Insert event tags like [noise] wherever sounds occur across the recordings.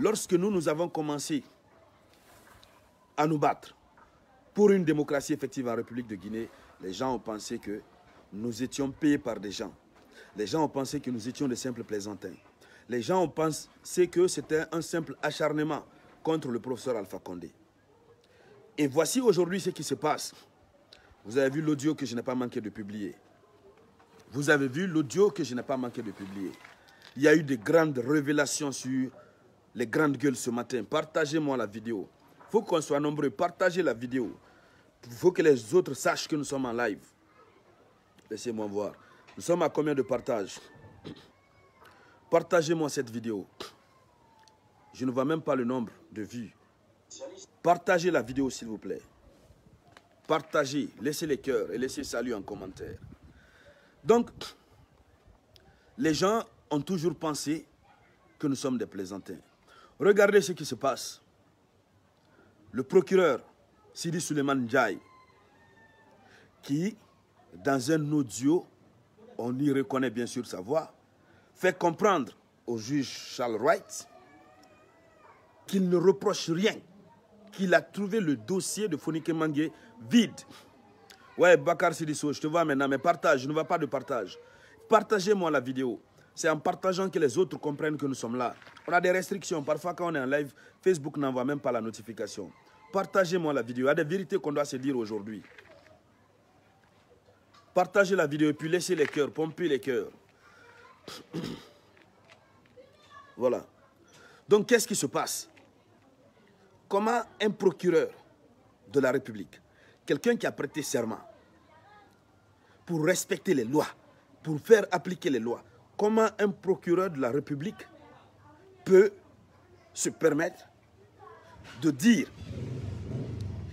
lorsque nous, nous avons commencé à nous battre pour une démocratie effective en République de Guinée, les gens ont pensé que nous étions payés par des gens. Les gens ont pensé que nous étions des simples plaisantins. Les gens ont pensé que c'était un simple acharnement contre le professeur Alpha Condé. Et voici aujourd'hui ce qui se passe. Vous avez vu l'audio que je n'ai pas manqué de publier. Vous avez vu l'audio que je n'ai pas manqué de publier. Il y a eu de grandes révélations sur les grandes gueules ce matin. Partagez-moi la vidéo. Il faut qu'on soit nombreux. Partagez la vidéo. Il faut que les autres sachent que nous sommes en live. Laissez-moi voir. Nous sommes à combien de partages? Partagez-moi cette vidéo. Je ne vois même pas le nombre de vues. Partagez la vidéo, s'il vous plaît. Partagez, laissez les cœurs et laissez salut en commentaire. Donc, les gens ont toujours pensé que nous sommes des plaisantins. Regardez ce qui se passe. Le procureur Sidi Suleiman Ndiaye, qui, dans un audio, on y reconnaît bien sûr sa voix, fait comprendre au juge Charles Wright qu'il ne reproche rien, qu'il a trouvé le dossier de Fonike Mangue vide. Ouais, Bakar Sidiso, je te vois maintenant, mais partage, je ne vois pas de partage. Partagez-moi la vidéo. C'est en partageant que les autres comprennent que nous sommes là. On a des restrictions. Parfois, quand on est en live, Facebook n'envoie même pas la notification. Partagez-moi la vidéo. Il y a des vérités qu'on doit se dire aujourd'hui. Partagez la vidéo et puis laissez les cœurs, pompez les cœurs. [coughs] voilà. Donc, qu'est-ce qui se passe? Comment un procureur de la République, quelqu'un qui a prêté serment pour respecter les lois, pour faire appliquer les lois, comment un procureur de la République peut se permettre de dire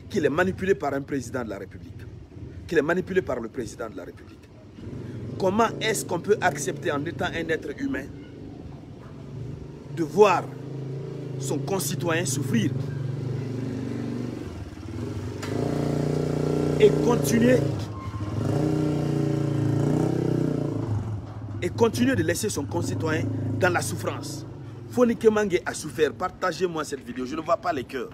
qu'il est manipulé par un président de la République, qu'il est manipulé par le président de la République. Comment est-ce qu'on peut accepter en étant un être humain de voir son concitoyen souffrir et continuer et continuer de laisser son concitoyen dans la souffrance. Fonike Mange a souffert. Partagez-moi cette vidéo. Je ne vois pas les cœurs.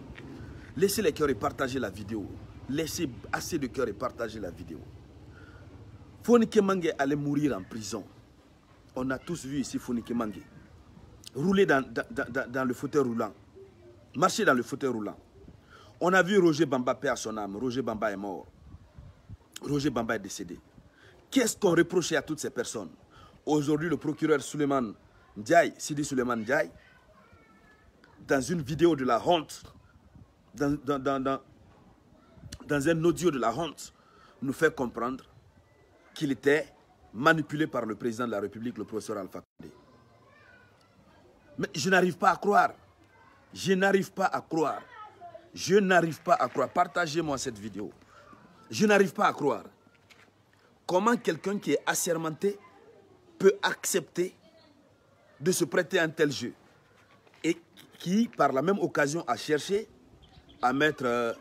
Laissez les cœurs et partagez la vidéo. Laissez assez de cœurs et partagez la vidéo. Fonike Mange allait mourir en prison. On a tous vu ici Fonike Mange. Rouler dans, le fauteuil roulant. Marcher dans le fauteuil roulant. On a vu Roger Bamba perdre son âme. Roger Bamba est mort. Roger Bamba est décédé. Qu'est-ce qu'on reprochait à toutes ces personnes? Aujourd'hui, le procureur Suleiman Ndiaye, Sidi Suleiman Ndiaye, dans une vidéo de la honte, dans, un audio de la honte, nous fait comprendre qu'il était manipulé par le président de la République, le professeur Alpha Condé. Mais je n'arrive pas à croire. Je n'arrive pas à croire. Je n'arrive pas à croire. Partagez-moi cette vidéo. Je n'arrive pas à croire. Comment quelqu'un qui est assermenté peut accepter de se prêter à un tel jeu et qui, par la même occasion, a cherché à mettre euh,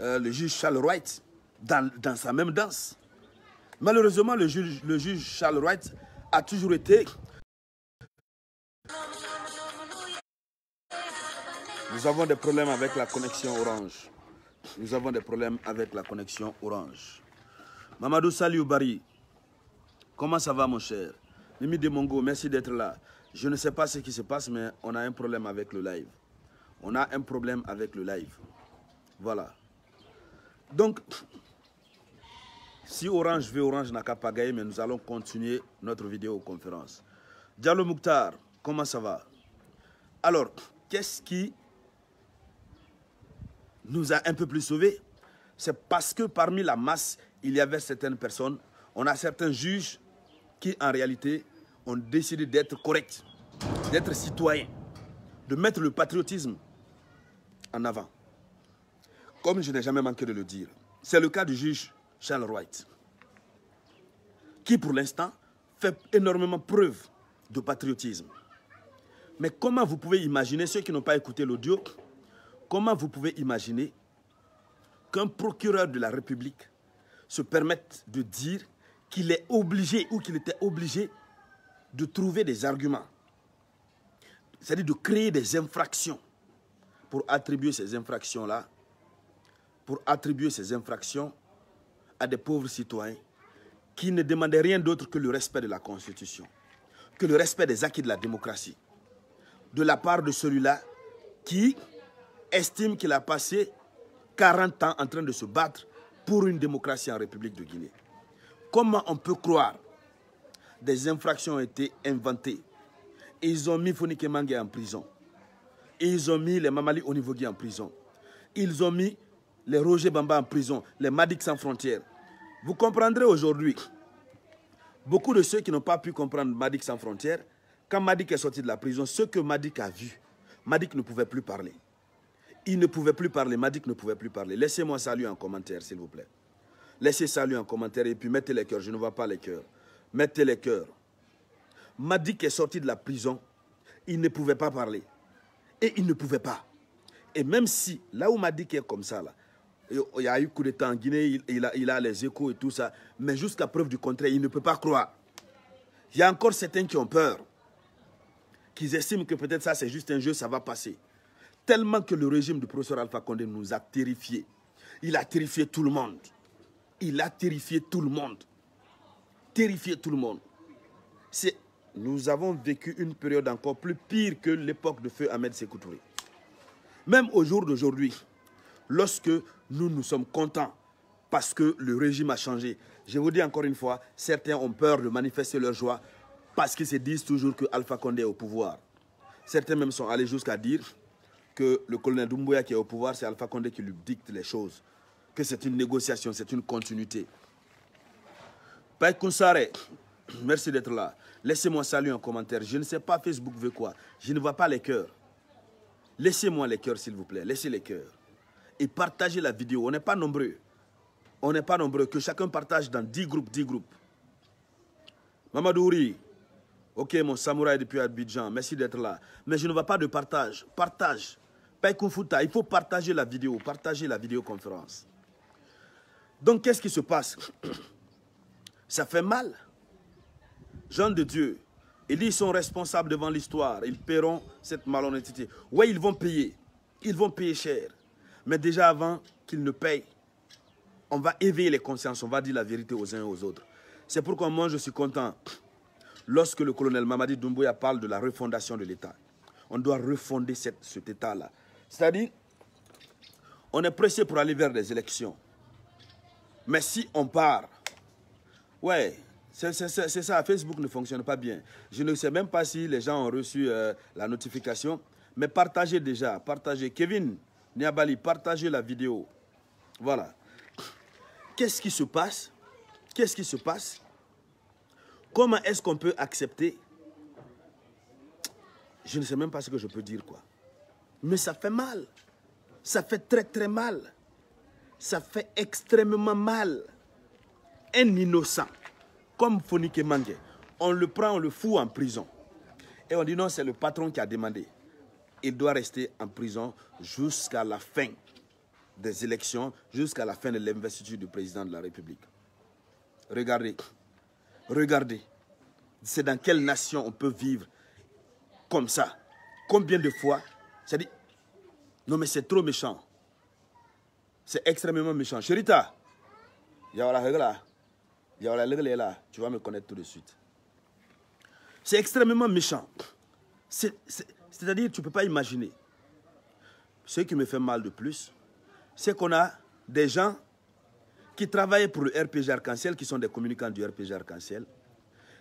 euh, le juge Charles Wright dans, dans, sa même danse. Malheureusement, le juge, le juge Charles Wright a toujours été... Nous avons des problèmes avec la connexion Orange. Nous avons des problèmes avec la connexion Orange. Mamadou Saliou Bari, comment ça va mon cher? Mimi Demongo, merci d'être là. Je ne sais pas ce qui se passe, mais on a un problème avec le live. On a un problème avec le live. Voilà. Donc, si Orange veut, Orange n'a qu'à pas gagner, mais nous allons continuer notre vidéoconférence. Diallo Mouktar, comment ça va? Alors, qu'est-ce qui nous a un peu plus sauvés? C'est parce que parmi la masse, il y avait certaines personnes, on a certains juges qui, en réalité, ont décidé d'être corrects, d'être citoyens, de mettre le patriotisme en avant. Comme je n'ai jamais manqué de le dire, c'est le cas du juge Charles Wright, qui pour l'instant fait énormément preuve de patriotisme. Mais comment vous pouvez imaginer, ceux qui n'ont pas écouté l'audio, comment vous pouvez imaginer qu'un procureur de la République se permette de dire qu'il est obligé ou qu'il était obligé de trouver des arguments c'est-à-dire de créer des infractions pour attribuer ces infractions-là, pour attribuer ces infractions à des pauvres citoyens qui ne demandaient rien d'autre que le respect de la Constitution, que le respect des acquis de la démocratie, de la part de celui-là qui estime qu'il a passé 40 ans en train de se battre pour une démocratie en République de Guinée. Comment on peut croire des infractions ont été inventées Ils ont mis Fonike Mange en prison. Ils ont mis les Mamali Onivogui en prison. Ils ont mis les Roger Bamba en prison, les Madik sans frontières. Vous comprendrez aujourd'hui, beaucoup de ceux qui n'ont pas pu comprendre Madik sans frontières, quand Madik est sorti de la prison, ce que Madik a vu, Madik ne pouvait plus parler. Il ne pouvait plus parler, Madik ne pouvait plus parler. Laissez-moi saluer en commentaire, s'il vous plaît. Laissez saluer en commentaire et puis mettez les cœurs. Je ne vois pas les cœurs. Mettez les cœurs. Madik est sorti de la prison. Il ne pouvait pas parler. Et il ne pouvait pas. Et même si, là où Madik est comme ça, il y a eu coup d'état en Guinée, il, a, il a les échos et tout ça, mais jusqu'à preuve du contraire, il ne peut pas croire. Il y a encore certains qui ont peur, qui estiment que peut-être ça c'est juste un jeu, ça va passer. Tellement que le régime du professeur Alpha Condé nous a terrifiés. Il a terrifié tout le monde. Il a terrifié tout le monde. Terrifié tout le monde. Nous avons vécu une période encore plus pire que l'époque de feu Ahmed Sékou Même au jour d'aujourd'hui, lorsque nous nous sommes contents parce que le régime a changé. Je vous dis encore une fois, certains ont peur de manifester leur joie parce qu'ils se disent toujours que Alpha Condé est au pouvoir. Certains même sont allés jusqu'à dire que le colonel Doumbouya qui est au pouvoir, c'est Alpha Condé qui lui dicte les choses. Que c'est une négociation, c'est une continuité. Père Kounsare, merci d'être là. Laissez-moi saluer en commentaire. Je ne sais pas Facebook veut quoi. Je ne vois pas les cœurs. Laissez-moi les cœurs, s'il vous plaît. Laissez les cœurs et partagez la vidéo. On n'est pas nombreux. On n'est pas nombreux. Que chacun partage dans 10 groupes, 10 groupes. Mamadouri, ok mon samouraï depuis Abidjan, merci d'être là. Mais je ne vois pas de partage. Partage. Païkounfouta, il faut partager la vidéo, partager la vidéoconférence. Donc qu'est-ce qui se passe? Ça fait mal. Gens de Dieu, ils sont responsables devant l'histoire. Ils paieront cette malhonnêteté. Oui, ils vont payer. Ils vont payer cher. Mais déjà avant qu'ils ne payent, on va éveiller les consciences, on va dire la vérité aux uns et aux autres. C'est pourquoi moi je suis content lorsque le colonel Mamadi Doumbouya parle de la refondation de l'État. On doit refonder cet État-là. C'est-à-dire, on est pressé pour aller vers des élections. Mais si on part, ouais, c'est ça, Facebook ne fonctionne pas bien. Je ne sais même pas si les gens ont reçu euh, la notification, mais partagez déjà, partagez. Kevin, Niabali, partagez la vidéo. Voilà. Qu'est-ce qui se passe? Qu'est-ce qui se passe? Comment est-ce qu'on peut accepter? Je ne sais même pas ce que je peux dire, quoi. Mais ça fait mal. Ça fait très, très mal. Ça fait extrêmement mal. Un innocent, comme Fonike Mange, on le prend, on le fout en prison. Et on dit non, c'est le patron qui a demandé il doit rester en prison jusqu'à la fin des élections, jusqu'à la fin de l'investiture du président de la République. Regardez, regardez, c'est dans quelle nation on peut vivre comme ça. Combien de fois, c'est dit, non mais c'est trop méchant. C'est extrêmement méchant. Chérita, là, tu vas me connaître tout de suite. C'est extrêmement méchant. C'est c'est-à-dire, tu ne peux pas imaginer. Ce qui me fait mal de plus, c'est qu'on a des gens qui travaillaient pour le RPG Arc-en-Ciel, qui sont des communicants du RPG Arc-en-Ciel,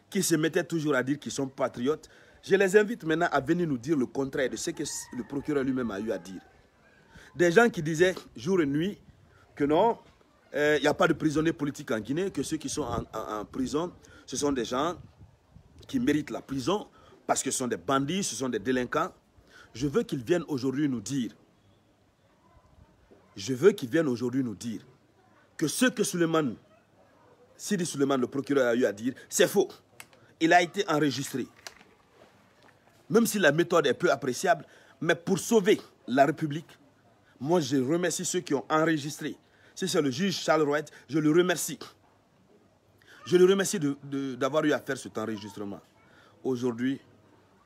qui se mettaient toujours à dire qu'ils sont patriotes. Je les invite maintenant à venir nous dire le contraire de ce que le procureur lui-même a eu à dire. Des gens qui disaient jour et nuit que non, euh, il n'y a pas de prisonniers politiques en Guinée, que ceux qui sont en prison, ce sont des gens qui méritent la prison, parce que ce sont des bandits, ce sont des délinquants. Je veux qu'ils viennent aujourd'hui nous dire, je veux qu'ils viennent aujourd'hui nous dire que ce que Suleiman, Sidi Suleiman, le procureur, a eu à dire, c'est faux. Il a été enregistré. Même si la méthode est peu appréciable, mais pour sauver la République, moi je remercie ceux qui ont enregistré. Si c'est le juge Charles Roet, je le remercie. Je le remercie d'avoir eu à faire cet enregistrement. Aujourd'hui,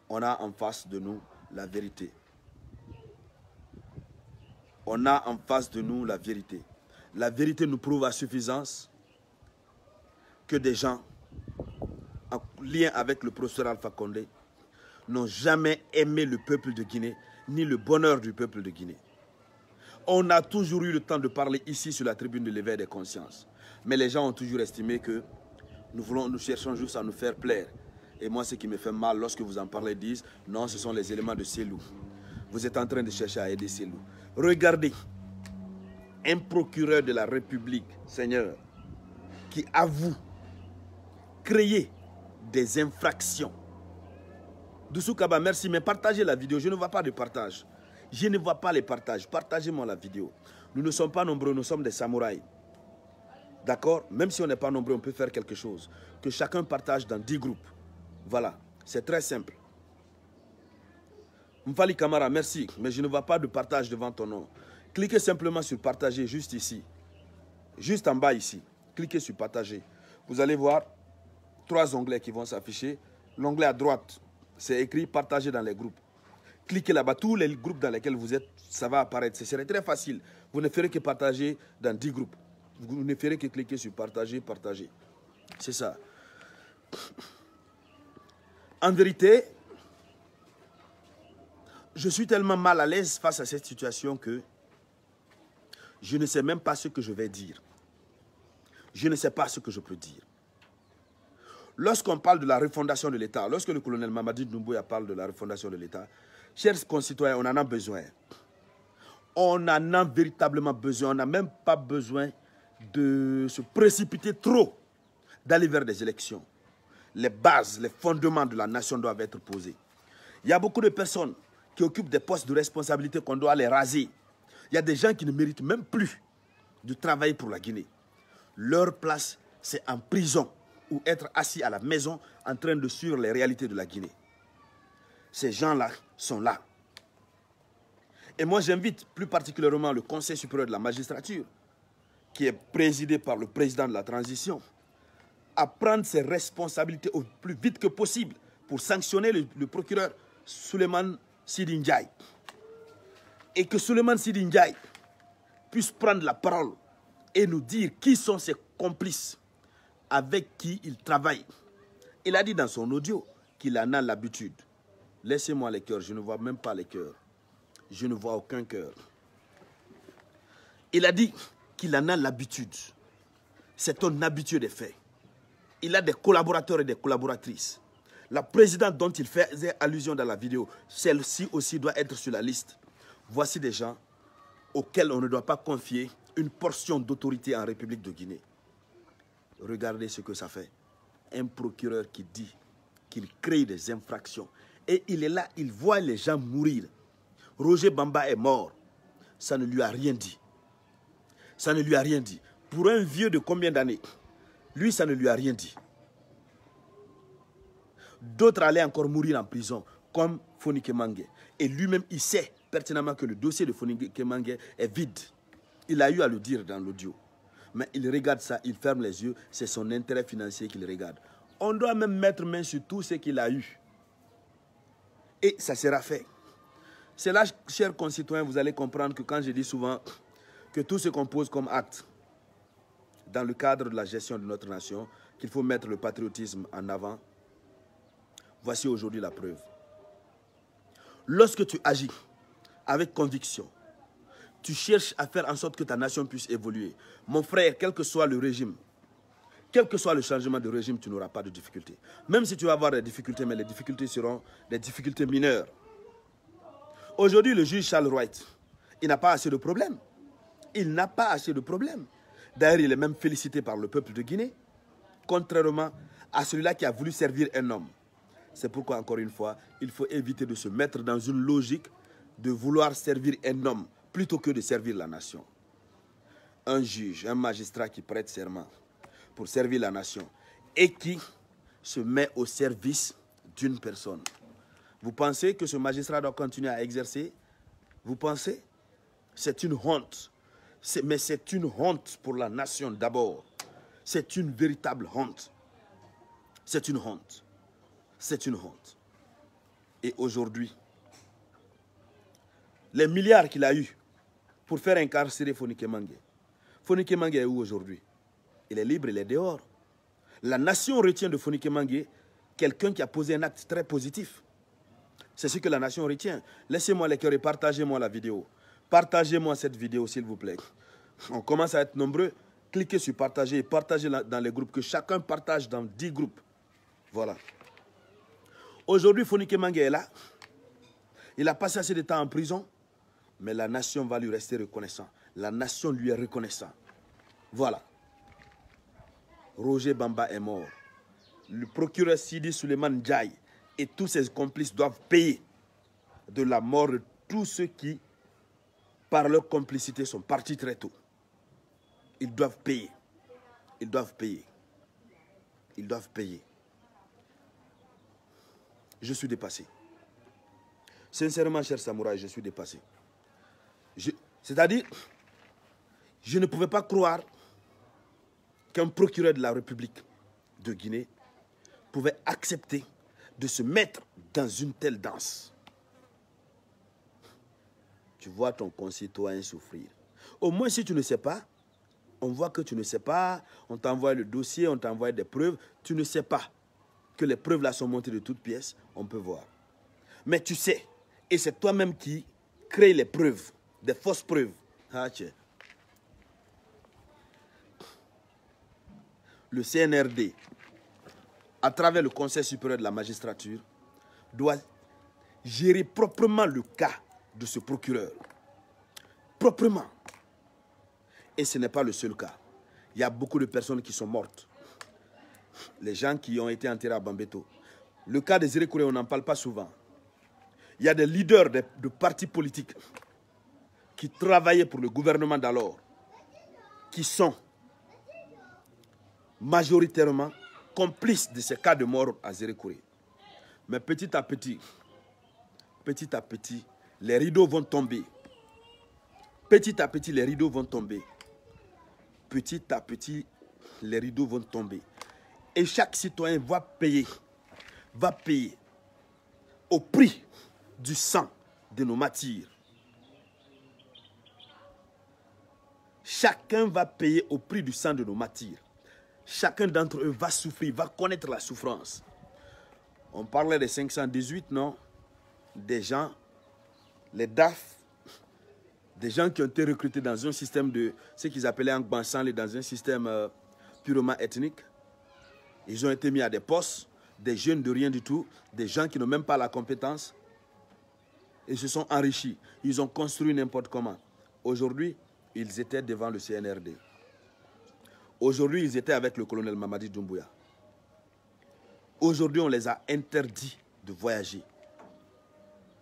on a en face de nous la vérité. On a en face de nous la vérité. La vérité nous prouve à suffisance que des gens en lien avec le professeur Alpha Condé n'ont jamais aimé le peuple de Guinée, ni le bonheur du peuple de Guinée. On a toujours eu le temps de parler ici sur la tribune de l'éveil des consciences. Mais les gens ont toujours estimé que nous, voulons, nous cherchons juste à nous faire plaire. Et moi, ce qui me fait mal lorsque vous en parlez, disent non, ce sont les éléments de Célou. Vous êtes en train de chercher à aider Célou. Regardez, un procureur de la République, Seigneur, qui avoue créer des infractions. Doussou Kaba, merci, mais partagez la vidéo. Je ne vois pas de partage. Je ne vois pas les partages. Partagez-moi la vidéo. Nous ne sommes pas nombreux, nous sommes des samouraïs. D'accord? Même si on n'est pas nombreux, on peut faire quelque chose. Que chacun partage dans 10 groupes. Voilà, c'est très simple. Mfali Kamara, merci, mais je ne vois pas de partage devant ton nom. Cliquez simplement sur partager juste ici. Juste en bas ici. Cliquez sur partager. Vous allez voir trois onglets qui vont s'afficher. L'onglet à droite, c'est écrit partager dans les groupes. Cliquez là-bas, tous les groupes dans lesquels vous êtes, ça va apparaître. Ce serait très facile. Vous ne ferez que partager dans 10 groupes. Vous ne ferez que cliquer sur partager, partager. C'est ça. En vérité, je suis tellement mal à l'aise face à cette situation que je ne sais même pas ce que je vais dire. Je ne sais pas ce que je peux dire. Lorsqu'on parle de la refondation de l'État, lorsque le colonel Mamadi Doumbouya parle de la refondation de l'État, chers concitoyens, on en a besoin. On en a véritablement besoin. On n'a même pas besoin de se précipiter trop d'aller vers des élections. Les bases, les fondements de la nation doivent être posés. Il y a beaucoup de personnes qui occupent des postes de responsabilité qu'on doit les raser. Il y a des gens qui ne méritent même plus de travailler pour la Guinée. Leur place, c'est en prison ou être assis à la maison en train de suivre les réalités de la Guinée. Ces gens-là sont là. Et moi, j'invite plus particulièrement le Conseil supérieur de la magistrature, qui est présidé par le président de la transition, à prendre ses responsabilités au plus vite que possible pour sanctionner le, procureur Suleiman Sidi Et que Suleiman Sidi puisse prendre la parole et nous dire qui sont ses complices avec qui il travaille. Il a dit dans son audio qu'il en a l'habitude. Laissez-moi les cœurs, je ne vois même pas les cœurs. Je ne vois aucun cœur. Il a dit qu'il en a l'habitude. C'est un habitué des faits. Il a des collaborateurs et des collaboratrices. La présidente dont il faisait allusion dans la vidéo, celle-ci aussi doit être sur la liste. Voici des gens auxquels on ne doit pas confier une portion d'autorité en République de Guinée. Regardez ce que ça fait. Un procureur qui dit qu'il crée des infractions. Et il est là, il voit les gens mourir. Roger Bamba est mort. Ça ne lui a rien dit. Ça ne lui a rien dit. Pour un vieux de combien d'années? Lui, ça ne lui a rien dit. D'autres allaient encore mourir en prison, comme Fonike Mange. Et lui-même, il sait pertinemment que le dossier de Fonike Mange est vide. Il a eu à le dire dans l'audio. Mais il regarde ça, il ferme les yeux, c'est son intérêt financier qu'il regarde. On doit même mettre main sur tout ce qu'il a eu. Et ça sera fait. C'est là, chers concitoyens, vous allez comprendre que quand je dis souvent que tout se compose comme acte dans le cadre de la gestion de notre nation, qu'il faut mettre le patriotisme en avant, voici aujourd'hui la preuve. Lorsque tu agis avec conviction, tu cherches à faire en sorte que ta nation puisse évoluer. Mon frère, quel que soit le régime, quel que soit le changement de régime, tu n'auras pas de difficultés. Même si tu vas avoir des difficultés, mais les difficultés seront des difficultés mineures. Aujourd'hui, le juge Charles Wright, il n'a pas assez de problèmes. Il n'a pas assez de problèmes. D'ailleurs, il est même félicité par le peuple de Guinée, contrairement à celui-là qui a voulu servir un homme. C'est pourquoi, encore une fois, il faut éviter de se mettre dans une logique de vouloir servir un homme plutôt que de servir la nation. Un juge, un magistrat qui prête serment pour servir la nation et qui se met au service d'une personne. Vous pensez que ce magistrat doit continuer à exercer? Vous pensez? C'est une honte. Mais c'est une honte pour la nation d'abord. C'est une véritable honte. C'est une honte. C'est une honte. Et aujourd'hui, les milliards qu'il a eus pour faire incarcérer Fonike Mangé. Fonike Mangé est où aujourd'hui? Il est libre, il est dehors. La nation retient de Fonike Mangé quelqu'un qui a posé un acte très positif. C'est ce que la nation retient. Laissez-moi les cœurs et partagez-moi la vidéo. Partagez-moi cette vidéo, s'il vous plaît. On commence à être nombreux. Cliquez sur partager et partagez dans les groupes. Que chacun partage dans 10 groupes. Voilà. Aujourd'hui, Fonike Mangé est là. Il a passé assez de temps en prison. Mais la nation va lui rester reconnaissant. La nation lui est reconnaissant. Voilà. Roger Bamba est mort. Le procureur Sidi Suleiman Djaï et tous ses complices doivent payer de la mort de tous ceux qui, par leur complicité, sont partis très tôt. Ils doivent payer. Ils doivent payer. Ils doivent payer. Je suis dépassé. Sincèrement, cher samouraï, je suis dépassé. C'est-à-dire, je ne pouvais pas croire qu'un procureur de la République de Guinée pouvait accepter de se mettre dans une telle danse. Tu vois ton concitoyen souffrir. Au moins, si tu ne sais pas, on voit que tu ne sais pas, on t'envoie le dossier, on t'envoie des preuves, tu ne sais pas que les preuves là sont montées de toutes pièces, on peut voir. Mais tu sais, et c'est toi-même qui crée les preuves, des fausses preuves. Ah, le CNRD à travers le Conseil supérieur de la magistrature, doit gérer proprement le cas de ce procureur. Proprement. Et ce n'est pas le seul cas. Il y a beaucoup de personnes qui sont mortes. Les gens qui ont été enterrés à Bambeto. Le cas des Érécourés, on n'en parle pas souvent. Il y a des leaders de, de partis politiques qui travaillaient pour le gouvernement d'alors, qui sont majoritairement complice de ces cas de mort à Zérékouré. Mais petit à petit, petit à petit, les rideaux vont tomber. Petit à petit, les rideaux vont tomber. Petit à petit, les rideaux vont tomber. Et chaque citoyen va payer, va payer au prix du sang de nos martyrs. Chacun va payer au prix du sang de nos martyrs chacun d'entre eux va souffrir, va connaître la souffrance. On parlait des 518, non? Des gens, les DAF, des gens qui ont été recrutés dans un système de ce qu'ils appelaient en Bansanle, dans un système euh, purement ethnique. Ils ont été mis à des postes, des jeunes de rien du tout, des gens qui n'ont même pas la compétence. Ils se sont enrichis. Ils ont construit n'importe comment. Aujourd'hui, ils étaient devant le CNRD. Aujourd'hui, ils étaient avec le colonel Mamadi Doumbouya. Aujourd'hui, on les a interdits de voyager.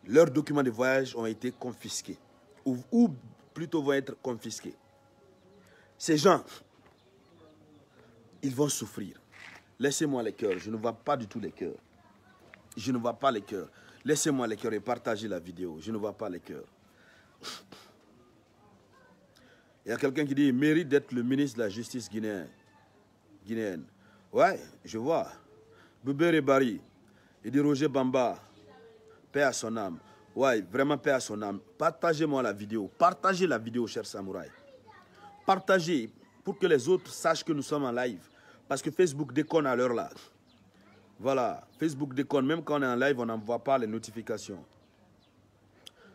Leurs documents de voyage ont été confisqués. Ou, ou plutôt vont être confisqués. Ces gens, ils vont souffrir. Laissez-moi les cœurs. Je ne vois pas du tout les cœurs. Je ne vois pas les cœurs. Laissez-moi les cœurs et partagez la vidéo. Je ne vois pas les cœurs. Il y a quelqu'un qui dit il mérite d'être le ministre de la justice guinéenne. Ouais, je vois. Boubé Bari. Il dit Roger Bamba. Paix à son âme. Ouais, vraiment paix à son âme. Partagez-moi la vidéo. Partagez la vidéo, cher samouraï. Partagez pour que les autres sachent que nous sommes en live. Parce que Facebook déconne à l'heure là. Voilà, Facebook déconne. Même quand on est en live, on n'envoie pas les notifications.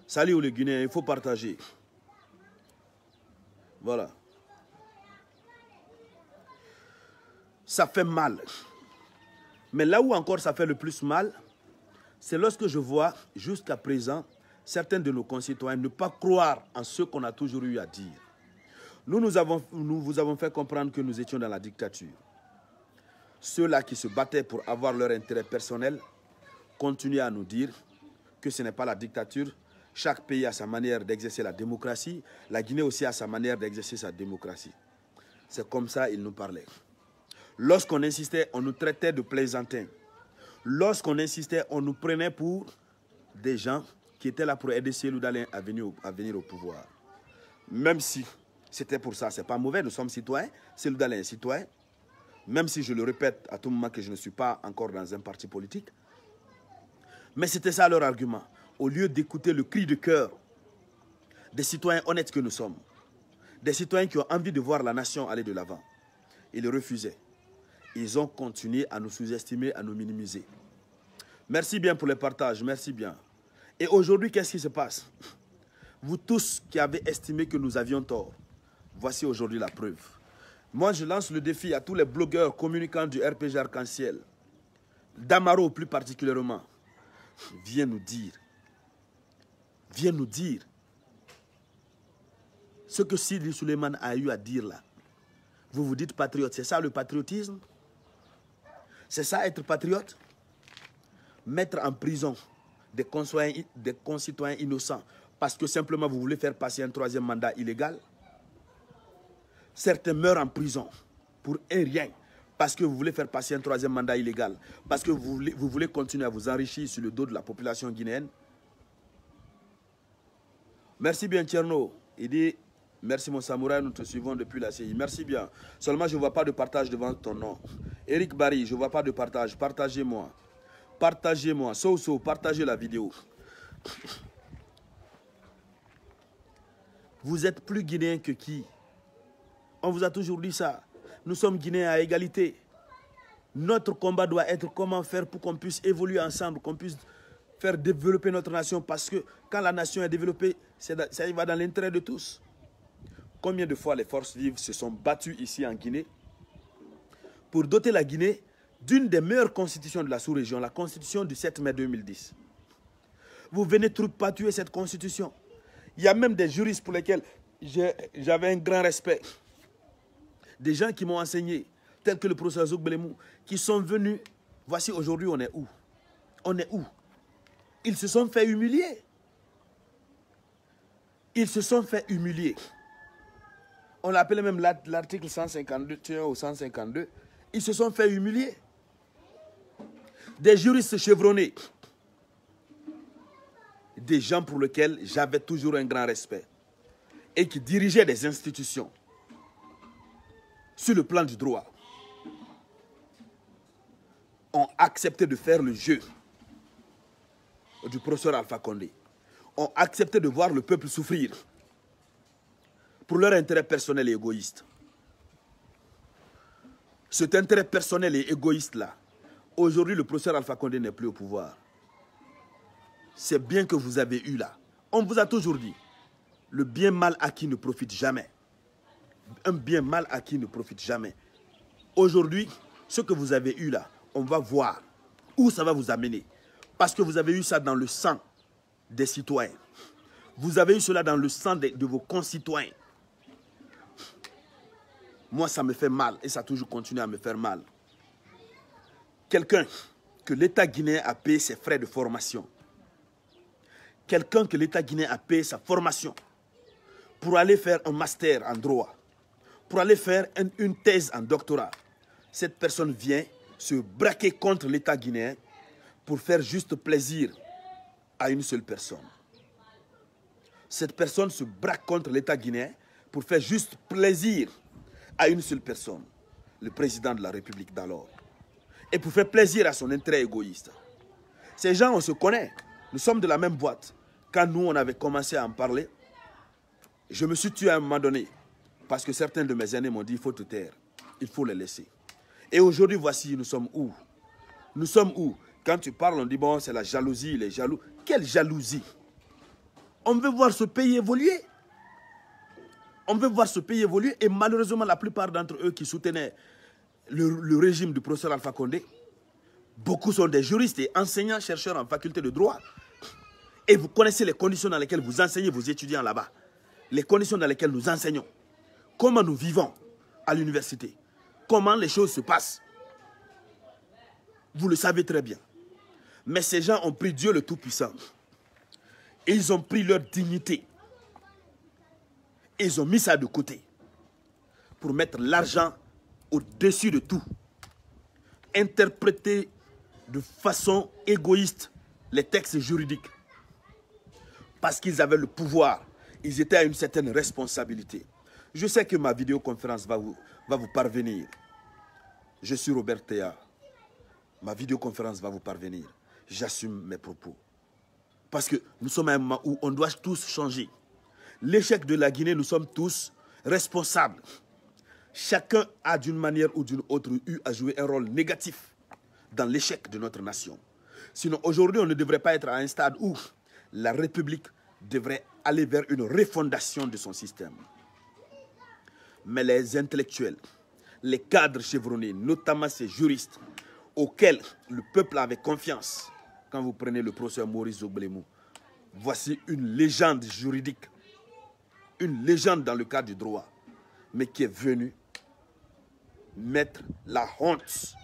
Salut les Guinéens, il faut partager. Voilà. Ça fait mal. Mais là où encore ça fait le plus mal, c'est lorsque je vois jusqu'à présent certains de nos concitoyens ne pas croire en ce qu'on a toujours eu à dire. Nous, nous, avons, vous avons fait comprendre que nous étions dans la dictature. Ceux-là qui se battaient pour avoir leur intérêt personnel continuent à nous dire que ce n'est pas la dictature, chaque pays a sa manière d'exercer la démocratie. La Guinée aussi a sa manière d'exercer sa démocratie. C'est comme ça qu'il nous parlait. Lorsqu'on insistait, on nous traitait de plaisantins. Lorsqu'on insistait, on nous prenait pour des gens qui étaient là pour aider Célou Dalin à venir, à venir au pouvoir. Même si c'était pour ça, c'est pas mauvais, nous sommes citoyens, Célou Dalin est citoyen. Même si je le répète à tout moment que je ne suis pas encore dans un parti politique. Mais c'était ça leur argument au lieu d'écouter le cri de cœur des citoyens honnêtes que nous sommes, des citoyens qui ont envie de voir la nation aller de l'avant. Ils refusaient. Ils ont continué à nous sous-estimer, à nous minimiser. Merci bien pour le partage, merci bien. Et aujourd'hui, qu'est-ce qui se passe? Vous tous qui avez estimé que nous avions tort, voici aujourd'hui la preuve. Moi, je lance le défi à tous les blogueurs communicants du RPG Arc-en-Ciel, d'Amaro plus particulièrement. Viens nous dire, viens nous dire ce que Sidi Suleiman a eu à dire là. Vous vous dites patriote, c'est ça le patriotisme? C'est ça être patriote? Mettre en prison des concitoyens, des concitoyens innocents parce que simplement vous voulez faire passer un troisième mandat illégal? Certains meurent en prison pour un rien parce que vous voulez faire passer un troisième mandat illégal, parce que vous voulez, vous voulez continuer à vous enrichir sur le dos de la population guinéenne? Merci bien Tcherno. Il dit Merci mon samouraï, nous te suivons depuis la CI. Merci bien. Seulement, je ne vois pas de partage devant ton nom. Eric Barry, je ne vois pas de partage. Partagez-moi. Partagez-moi. So, partagez la vidéo. Vous êtes plus guinéen que qui? On vous a toujours dit ça. Nous sommes guinéens à égalité. Notre combat doit être comment faire pour qu'on puisse évoluer ensemble, qu'on puisse faire développer notre nation. Parce que quand la nation est développée, ça va dans l'intérêt de tous. Combien de fois les forces vives se sont battues ici en Guinée pour doter la Guinée d'une des meilleures constitutions de la sous-région, la constitution du 7 mai 2010. Vous venez trupatuer cette constitution. Il y a même des juristes pour lesquels j'avais un grand respect. Des gens qui m'ont enseigné, tels que le professeur Zouk qui sont venus. Voici aujourd'hui, on est où? On est où? Ils se sont fait humilier. Ils se sont fait humilier. On l'appelait même l'article 152 ou 152, ils se sont fait humilier. Des juristes chevronnés, des gens pour lesquels j'avais toujours un grand respect. Et qui dirigeaient des institutions. Sur le plan du droit, ont accepté de faire le jeu du professeur Alpha Condé, ont accepté de voir le peuple souffrir pour leur intérêt personnel et égoïste. Cet intérêt personnel et égoïste-là, aujourd'hui le professeur Alpha Condé n'est plus au pouvoir. C'est bien que vous avez eu là. On vous a toujours dit, le bien mal acquis ne profite jamais. Un bien mal acquis ne profite jamais. Aujourd'hui, ce que vous avez eu là, on va voir où ça va vous amener. Parce que vous avez eu ça dans le sang des citoyens. Vous avez eu cela dans le sang de, vos concitoyens. Moi, ça me fait mal et ça a toujours continué à me faire mal. Quelqu'un que l'État guinéen a payé ses frais de formation. Quelqu'un que l'État guinéen a payé sa formation pour aller faire un master en droit, pour aller faire une thèse en doctorat. Cette personne vient se braquer contre l'État guinéen pour faire juste plaisir à une seule personne. Cette personne se braque contre l'État guinéen pour faire juste plaisir à une seule personne, le président de la République d'alors, et pour faire plaisir à son intérêt égoïste. Ces gens, on se connaît. Nous sommes de la même boîte. Quand nous, on avait commencé à en parler, je me suis tué à un moment donné. Parce que certains de mes aînés m'ont dit, il faut te taire. Il faut les laisser. Et aujourd'hui, voici, nous sommes où? Nous sommes où? Quand tu parles, on dit, bon, c'est la jalousie, les jaloux. Quelle jalousie On veut voir ce pays évoluer on veut voir ce pays évoluer et malheureusement la plupart d'entre eux qui soutenaient le, régime du professeur Alpha Condé, beaucoup sont des juristes et enseignants, chercheurs en faculté de droit. Et vous connaissez les conditions dans lesquelles vous enseignez vos étudiants là-bas. Les conditions dans lesquelles nous enseignons. Comment nous vivons à l'université. Comment les choses se passent. Vous le savez très bien. Mais ces gens ont pris Dieu le Tout-Puissant. Ils ont pris leur dignité ils ont mis ça de côté pour mettre l'argent au-dessus de tout. Interpréter de façon égoïste les textes juridiques. Parce qu'ils avaient le pouvoir. Ils étaient à une certaine responsabilité. Je sais que ma vidéoconférence va vous, va vous parvenir. Je suis Robert Théa. Ma vidéoconférence va vous parvenir. J'assume mes propos. Parce que nous sommes à un moment où on doit tous changer. L'échec de la Guinée, nous sommes tous responsables. Chacun a d'une manière ou d'une autre eu à jouer un rôle négatif dans l'échec de notre nation. Sinon, aujourd'hui, on ne devrait pas être à un stade où la République devrait aller vers une refondation de son système. Mais les intellectuels, les cadres chevronnés, notamment ces juristes auxquels le peuple avait confiance, quand vous prenez le professeur Maurice Zoblemou, voici une légende juridique, une légende dans le cadre du droit, mais qui est venue mettre la honte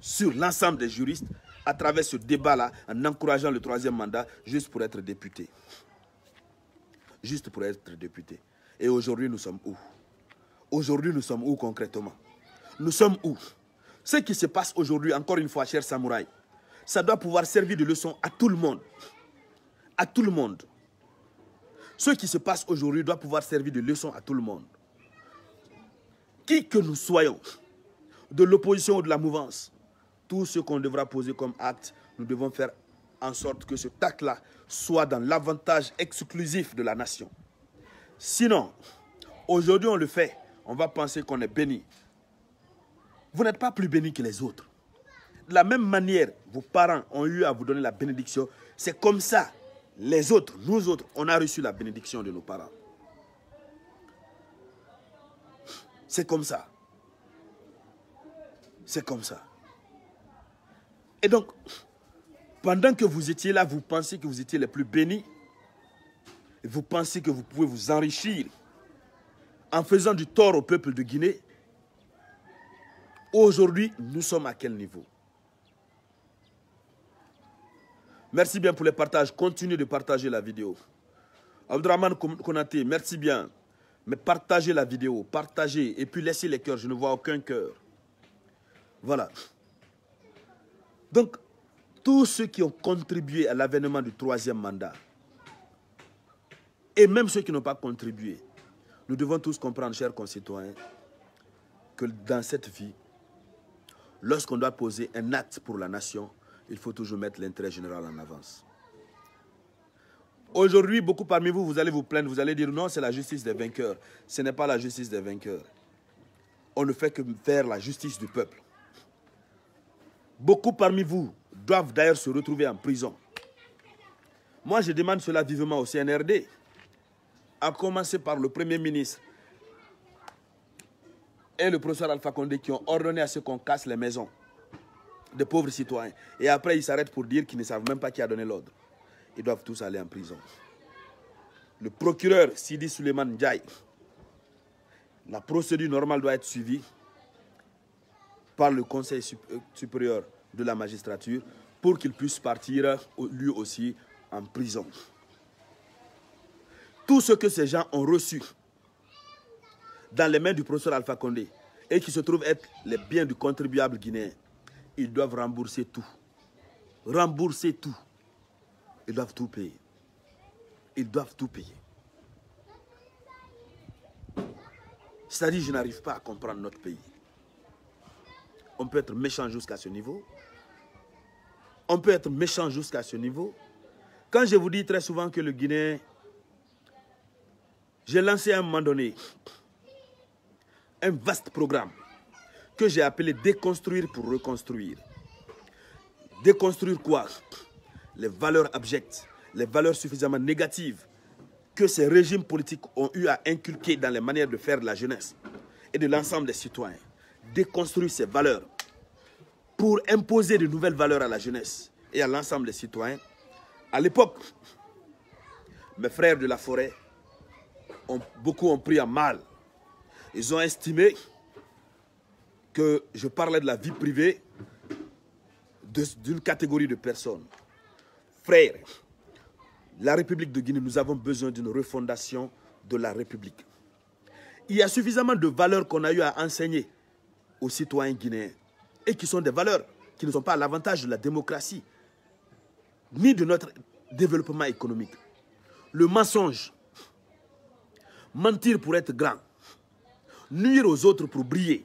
sur l'ensemble des juristes à travers ce débat-là, en encourageant le troisième mandat, juste pour être député. Juste pour être député. Et aujourd'hui, nous sommes où? Aujourd'hui, nous sommes où concrètement? Nous sommes où? Ce qui se passe aujourd'hui, encore une fois, cher samouraï, ça doit pouvoir servir de leçon à tout le monde. À tout le monde. Ce qui se passe aujourd'hui doit pouvoir servir de leçon à tout le monde. Qui que nous soyons, de l'opposition ou de la mouvance, tout ce qu'on devra poser comme acte, nous devons faire en sorte que ce acte-là soit dans l'avantage exclusif de la nation. Sinon, aujourd'hui on le fait, on va penser qu'on est béni. Vous n'êtes pas plus béni que les autres. De la même manière, vos parents ont eu à vous donner la bénédiction. C'est comme ça, les autres, nous autres, on a reçu la bénédiction de nos parents. C'est comme ça. C'est comme ça. Et donc, pendant que vous étiez là, vous pensez que vous étiez les plus bénis. Vous pensez que vous pouvez vous enrichir en faisant du tort au peuple de Guinée. Aujourd'hui, nous sommes à quel niveau? Merci bien pour les partages. Continuez de partager la vidéo. Abdraman Konate, merci bien. Mais partagez la vidéo, partagez et puis laissez les cœurs. Je ne vois aucun cœur. Voilà. Donc, tous ceux qui ont contribué à l'avènement du troisième mandat, et même ceux qui n'ont pas contribué, nous devons tous comprendre, chers concitoyens, que dans cette vie, lorsqu'on doit poser un acte pour la nation, il faut toujours mettre l'intérêt général en avance. Aujourd'hui, beaucoup parmi vous, vous allez vous plaindre, vous allez dire non, c'est la justice des vainqueurs. Ce n'est pas la justice des vainqueurs. On ne fait que faire la justice du peuple. Beaucoup parmi vous doivent d'ailleurs se retrouver en prison. Moi, je demande cela vivement au CNRD, à commencer par le Premier ministre et le professeur Alpha Condé qui ont ordonné à ce qu'on casse les maisons des pauvres citoyens. Et après, ils s'arrêtent pour dire qu'ils ne savent même pas qui a donné l'ordre. Ils doivent tous aller en prison. Le procureur Sidi Suleiman Ndiaye, la procédure normale doit être suivie par le Conseil euh, supérieur de la magistrature pour qu'il puisse partir lui aussi en prison. Tout ce que ces gens ont reçu dans les mains du professeur Alpha Condé et qui se trouve être les biens du contribuable guinéen, ils doivent rembourser tout. Rembourser tout. Ils doivent tout payer. Ils doivent tout payer. C'est-à-dire, je n'arrive pas à comprendre notre pays. On peut être méchant jusqu'à ce niveau. On peut être méchant jusqu'à ce niveau. Quand je vous dis très souvent que le Guinéen, j'ai lancé à un moment donné un vaste programme que j'ai appelé déconstruire pour reconstruire. Déconstruire quoi? Les valeurs abjectes, les valeurs suffisamment négatives que ces régimes politiques ont eu à inculquer dans les manières de faire de la jeunesse et de l'ensemble des citoyens déconstruire ces valeurs pour imposer de nouvelles valeurs à la jeunesse et à l'ensemble des citoyens. À l'époque, mes frères de la forêt, ont, beaucoup ont pris à mal. Ils ont estimé que je parlais de la vie privée d'une catégorie de personnes. Frères, la République de Guinée, nous avons besoin d'une refondation de la République. Il y a suffisamment de valeurs qu'on a eu à enseigner aux citoyens guinéens et qui sont des valeurs qui ne sont pas à l'avantage de la démocratie ni de notre développement économique. Le mensonge, mentir pour être grand, nuire aux autres pour briller,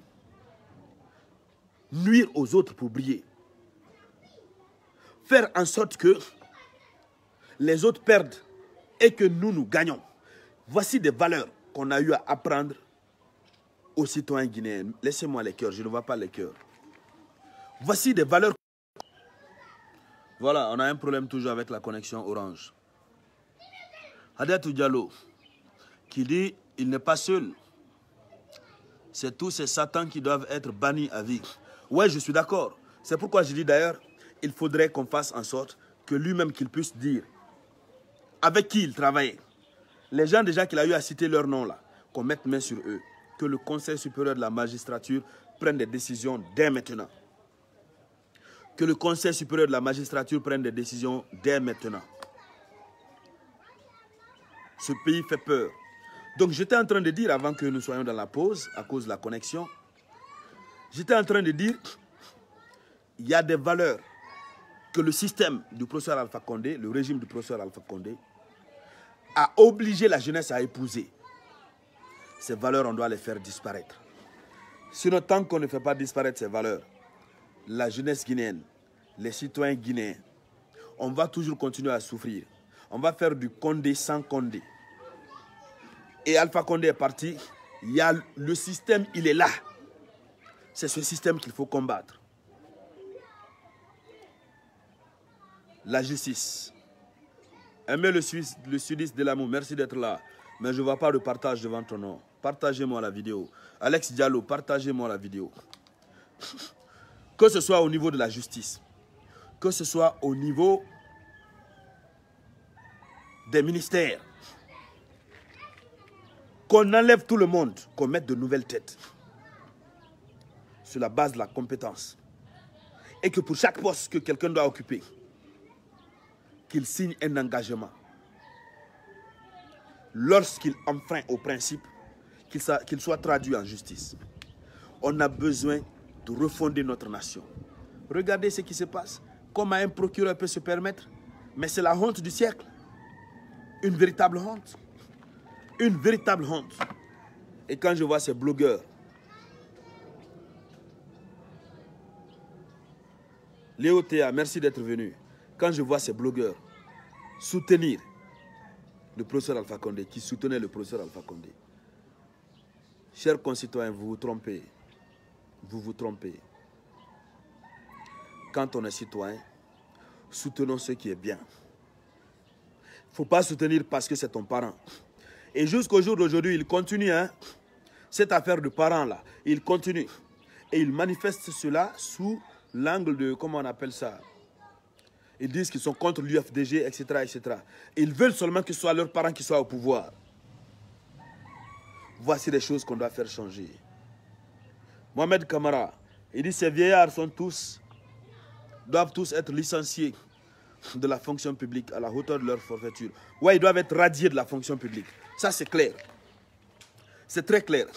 nuire aux autres pour briller, faire en sorte que les autres perdent et que nous, nous gagnons. Voici des valeurs qu'on a eu à apprendre aux citoyens guinéens. Laissez-moi les cœurs, je ne vois pas les cœurs. Voici des valeurs. Voilà, on a un problème toujours avec la connexion orange. Hadatou Diallo, qui dit il n'est pas seul. C'est tous ces satans qui doivent être bannis à vie. Ouais, je suis d'accord. C'est pourquoi je dis d'ailleurs, il faudrait qu'on fasse en sorte que lui-même qu'il puisse dire avec qui il travaillait. Les gens déjà qu'il a eu à citer leur nom là, qu'on mette main sur eux, que le Conseil supérieur de la magistrature prenne des décisions dès maintenant. Que le Conseil supérieur de la magistrature prenne des décisions dès maintenant. Ce pays fait peur. Donc j'étais en train de dire, avant que nous soyons dans la pause, à cause de la connexion, j'étais en train de dire, il y a des valeurs que le système du professeur Alpha Condé, le régime du professeur Alpha Condé, a obligé la jeunesse à épouser. Ces valeurs, on doit les faire disparaître. Sinon, tant qu'on ne fait pas disparaître ces valeurs, la jeunesse guinéenne, les citoyens guinéens, on va toujours continuer à souffrir. On va faire du Condé sans Condé et Alpha Condé est parti, il y a le système, il est là. C'est ce système qu'il faut combattre. La justice. Aimez le, sudiste de l'amour, merci d'être là. Mais je ne vois pas de partage devant ton nom. Partagez-moi la vidéo. Alex Diallo, partagez-moi la vidéo. [laughs] Que ce soit au niveau de la justice, que ce soit au niveau des ministères, qu'on enlève tout le monde, qu'on mette de nouvelles têtes sur la base de la compétence. Et que pour chaque poste que quelqu'un doit occuper, qu'il signe un engagement. Lorsqu'il enfreint au principe, qu'il soit traduit en justice. On a besoin de refonder notre nation. Regardez ce qui se passe. Comment un procureur peut se permettre Mais c'est la honte du siècle. Une véritable honte. Une véritable honte. Et quand je vois ces blogueurs, Léo Théa, merci d'être venu. Quand je vois ces blogueurs soutenir le professeur Alpha Condé, qui soutenait le professeur Alpha Condé, chers concitoyens, vous vous trompez. Vous vous trompez. Quand on est citoyen, soutenons ce qui est bien. Il ne faut pas soutenir parce que c'est ton parent. Et jusqu'au jour d'aujourd'hui, il continue, hein, cette affaire de parents-là. Il continue. Et il manifeste cela sous l'angle de, comment on appelle ça Ils disent qu'ils sont contre l'UFDG, etc., etc. Ils veulent seulement que ce soit leurs parents qui soient au pouvoir. Voici les choses qu'on doit faire changer. Mohamed Kamara, il dit ces vieillards sont tous, doivent tous être licenciés de la fonction publique à la hauteur de leur forfaiture. Ouais, ils doivent être radiés de la fonction publique. Ça, c'est clair. C'est très clair.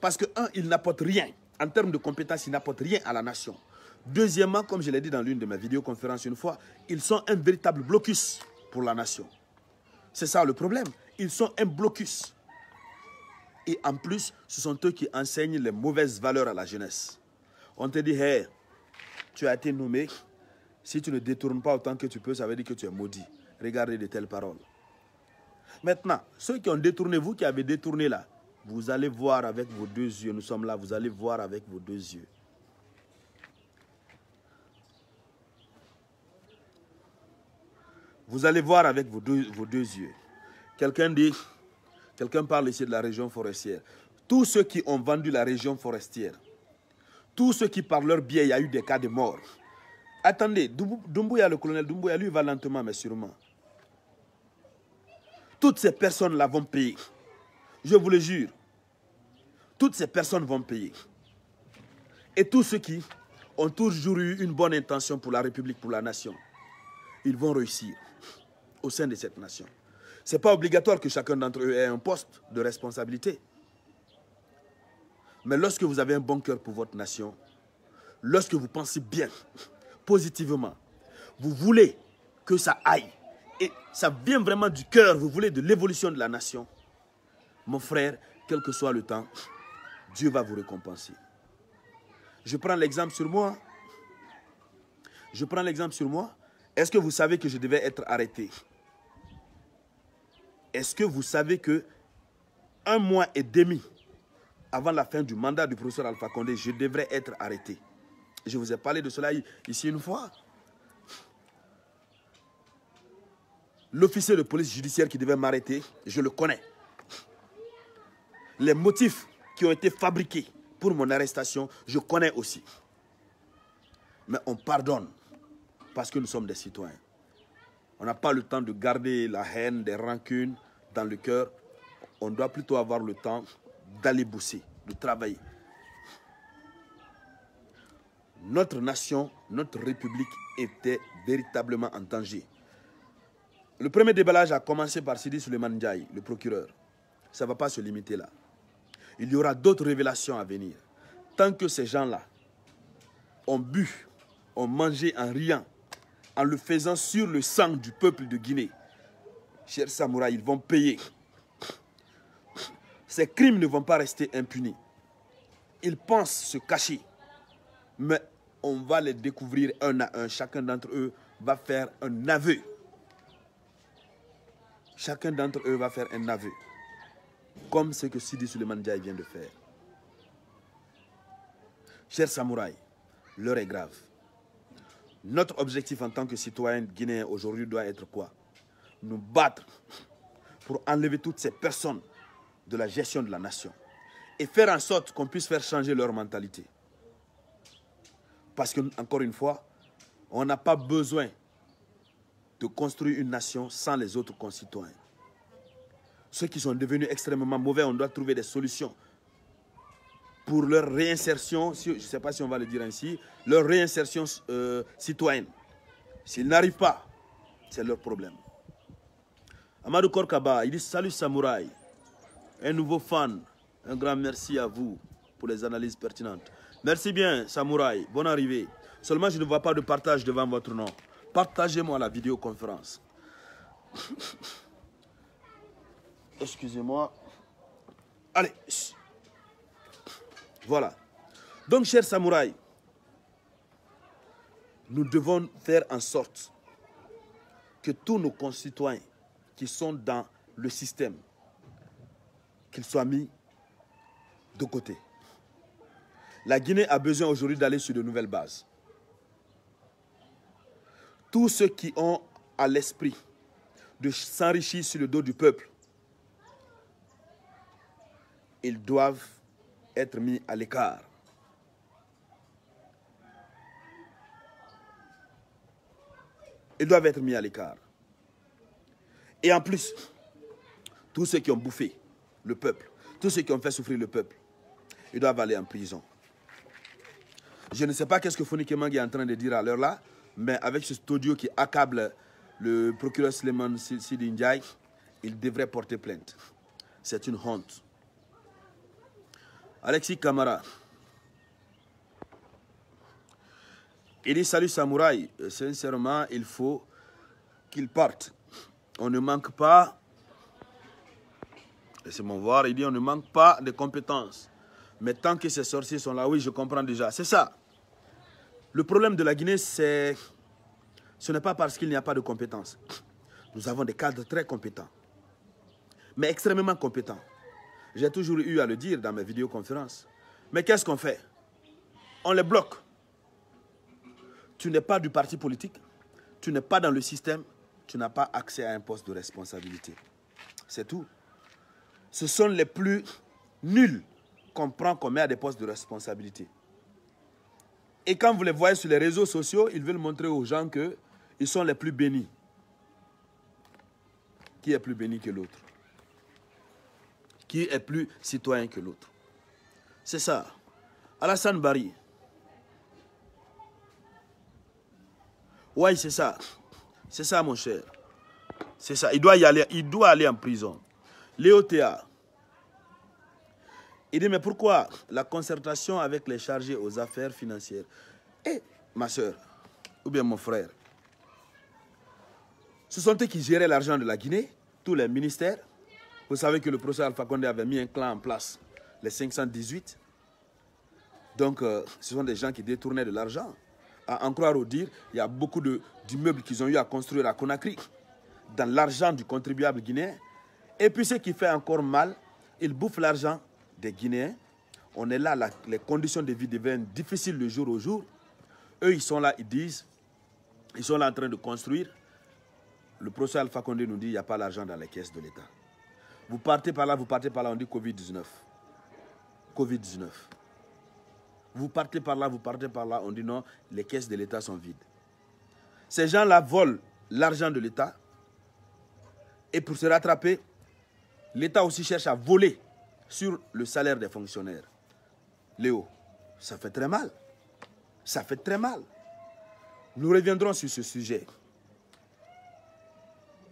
Parce que, un, ils n'apportent rien. En termes de compétences, ils n'apportent rien à la nation. Deuxièmement, comme je l'ai dit dans l'une de mes vidéoconférences une fois, ils sont un véritable blocus pour la nation. C'est ça le problème. Ils sont un blocus. Et en plus, ce sont eux qui enseignent les mauvaises valeurs à la jeunesse. On te dit, hé, tu as été nommé, si tu ne détournes pas autant que tu peux, ça veut dire que tu es maudit. Regardez de telles paroles. Maintenant, ceux qui ont détourné, vous qui avez détourné là, vous allez voir avec vos deux yeux, nous sommes là, vous allez voir avec vos deux yeux. Vous allez voir avec vos deux, yeux. Quelqu'un dit, quelqu'un parle ici de la région forestière. Tous ceux qui ont vendu la région forestière, tous ceux qui par leur biais, il y a eu des cas de mort. Attendez, Dumbuya, le colonel Dumbuya, lui va lentement mais sûrement. Toutes ces personnes-là vont payer. Je vous le jure. Toutes ces personnes vont payer. Et tous ceux qui ont toujours eu une bonne intention pour la République, pour la nation, ils vont réussir au sein de cette nation. Ce n'est pas obligatoire que chacun d'entre eux ait un poste de responsabilité. Mais lorsque vous avez un bon cœur pour votre nation, lorsque vous pensez bien, positivement, vous voulez que ça aille, et ça vient vraiment du cœur, vous voulez de l'évolution de la nation, mon frère, quel que soit le temps, Dieu va vous récompenser. Je prends l'exemple sur moi. Je prends l'exemple sur moi. Est-ce que vous savez que je devais être arrêté? Est-ce que vous savez que un mois et demi avant la fin du mandat du professeur Alpha Condé, je devrais être arrêté? Je vous ai parlé de cela ici une fois. L'officier de police judiciaire qui devait m'arrêter, je le connais. Les motifs qui ont été fabriqués pour mon arrestation, je connais aussi. Mais on pardonne parce que nous sommes des citoyens. On n'a pas le temps de garder la haine, des rancunes dans le cœur. On doit plutôt avoir le temps d'aller bosser, de travailler. Notre nation, notre république était véritablement en danger. Le premier déballage a commencé par Sidi Suleiman le procureur. Ça ne va pas se limiter là. Il y aura d'autres révélations à venir. Tant que ces gens-là ont bu, ont mangé en riant, en le faisant sur le sang du peuple de Guinée, chers samouraïs, ils vont payer. Ces crimes ne vont pas rester impunis. Ils pensent se cacher, mais on va les découvrir un à un. Chacun d'entre eux va faire un aveu Chacun d'entre eux va faire un aveu. Comme ce que Sidi Suleiman vient de faire. Chers samouraïs, l'heure est grave. Notre objectif en tant que citoyen guinéen aujourd'hui doit être quoi? Nous battre pour enlever toutes ces personnes de la gestion de la nation et faire en sorte qu'on puisse faire changer leur mentalité. Parce que, encore une fois, on n'a pas besoin de construire une nation sans les autres concitoyens. Ceux qui sont devenus extrêmement mauvais, on doit trouver des solutions pour leur réinsertion, je ne sais pas si on va le dire ainsi, leur réinsertion euh, citoyenne. S'ils n'arrivent pas, c'est leur problème. Amadou Korkaba, il dit Salut Samouraï, un nouveau fan, un grand merci à vous pour les analyses pertinentes. Merci bien Samouraï, bonne arrivée. Seulement je ne vois pas de partage devant votre nom. Partagez-moi la vidéoconférence. [coughs] Excusez-moi. Allez. Voilà. Donc, chers samouraïs, nous devons faire en sorte que tous nos concitoyens qui sont dans le système, qu'ils soient mis de côté. La Guinée a besoin aujourd'hui d'aller sur de nouvelles bases tous ceux qui ont à l'esprit de s'enrichir sur le dos du peuple, ils doivent être mis à l'écart. Ils doivent être mis à l'écart. Et en plus, tous ceux qui ont bouffé le peuple, tous ceux qui ont fait souffrir le peuple, ils doivent aller en prison. Je ne sais pas qu'est-ce que Fonike est en train de dire à l'heure là, mais avec ce audio qui accable le procureur Suleiman Sidi il devrait porter plainte. C'est une honte. Alexis Kamara. Il dit Salut Samouraï, sincèrement, il faut qu'il parte. On ne manque pas, laissez-moi voir, il dit on ne manque pas de compétences. Mais tant que ces sorciers sont là, oui, je comprends déjà. C'est ça. Le problème de la Guinée, c'est ce n'est pas parce qu'il n'y a pas de compétences. Nous avons des cadres très compétents, mais extrêmement compétents. J'ai toujours eu à le dire dans mes vidéoconférences. Mais qu'est-ce qu'on fait? On les bloque. Tu n'es pas du parti politique, tu n'es pas dans le système, tu n'as pas accès à un poste de responsabilité. C'est tout. Ce sont les plus nuls qu'on prend qu'on met à des postes de responsabilité. Et quand vous les voyez sur les réseaux sociaux, ils veulent montrer aux gens qu'ils sont les plus bénis. Qui est plus béni que l'autre? Qui est plus citoyen que l'autre C'est ça. Alassane Bari. Oui, c'est ça. C'est ça, mon cher. C'est ça. Il doit y aller. Il doit aller en prison. Léo Théa. Il dit, mais pourquoi la concertation avec les chargés aux affaires financières? Eh, ma soeur, ou bien mon frère, ce sont eux qui géraient l'argent de la Guinée, tous les ministères. Vous savez que le professeur Alpha Condé avait mis un clan en place, les 518. Donc, euh, ce sont des gens qui détournaient de l'argent. À en croire au dire, il y a beaucoup d'immeubles qu'ils ont eu à construire à Conakry, dans l'argent du contribuable guinéen. Et puis, ce qui fait encore mal, Ils bouffent l'argent des Guinéens. On est là, les conditions de vie deviennent difficiles de jour au jour. Eux, ils sont là, ils disent, ils sont là en train de construire. Le professeur Alpha Condé nous dit qu'il n'y a pas l'argent dans les caisses de l'État. Vous partez par là, vous partez par là, on dit Covid-19. Covid-19. Vous partez par là, vous partez par là, on dit non, les caisses de l'État sont vides. Ces gens-là volent l'argent de l'État. Et pour se rattraper, l'État aussi cherche à voler sur le salaire des fonctionnaires. Léo, ça fait très mal. Ça fait très mal. Nous reviendrons sur ce sujet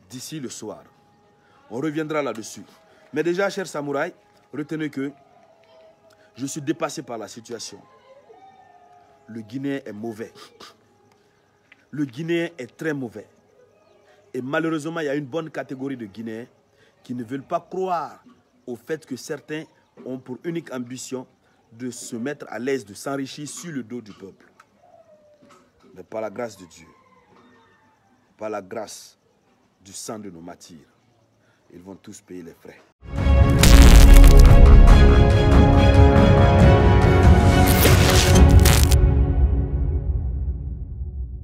d'ici le soir. On reviendra là-dessus. Mais déjà, chers samouraïs, retenez que je suis dépassé par la situation. Le Guinéen est mauvais. Le Guinéen est très mauvais. Et malheureusement, il y a une bonne catégorie de Guinéens qui ne veulent pas croire au fait que certains ont pour unique ambition de se mettre à l'aise, de s'enrichir sur le dos du peuple. Mais par la grâce de Dieu, par la grâce du sang de nos martyrs, ils vont tous payer les frais.